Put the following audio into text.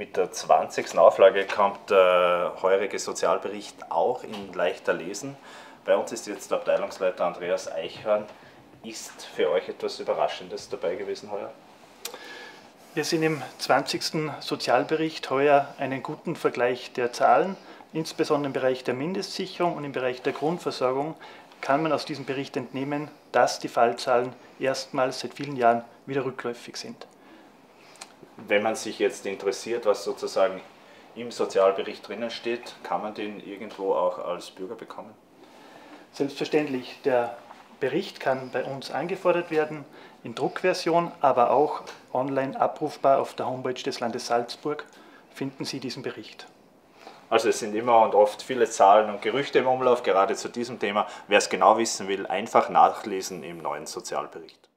Mit der 20. Auflage kommt der heurige Sozialbericht auch in leichter Lesen. Bei uns ist jetzt der Abteilungsleiter Andreas Eichhorn. Ist für euch etwas Überraschendes dabei gewesen heuer? Wir sehen im 20. Sozialbericht heuer einen guten Vergleich der Zahlen. Insbesondere im Bereich der Mindestsicherung und im Bereich der Grundversorgung kann man aus diesem Bericht entnehmen, dass die Fallzahlen erstmals seit vielen Jahren wieder rückläufig sind wenn man sich jetzt interessiert, was sozusagen im Sozialbericht drinnen steht, kann man den irgendwo auch als Bürger bekommen? Selbstverständlich. Der Bericht kann bei uns angefordert werden, in Druckversion, aber auch online abrufbar auf der Homepage des Landes Salzburg finden Sie diesen Bericht. Also es sind immer und oft viele Zahlen und Gerüchte im Umlauf, gerade zu diesem Thema. Wer es genau wissen will, einfach nachlesen im neuen Sozialbericht.